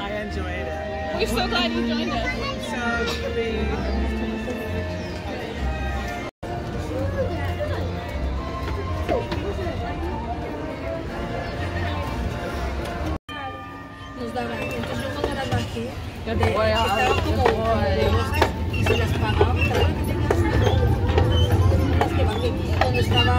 glad you did. I enjoyed it. We're so glad you joined us. So the. Entonces yo cuando las bajé, Good de- boy, Alex, estaban good como de y se las pagaba. Las que bajé, donde estaba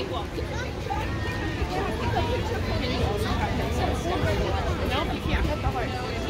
Well, I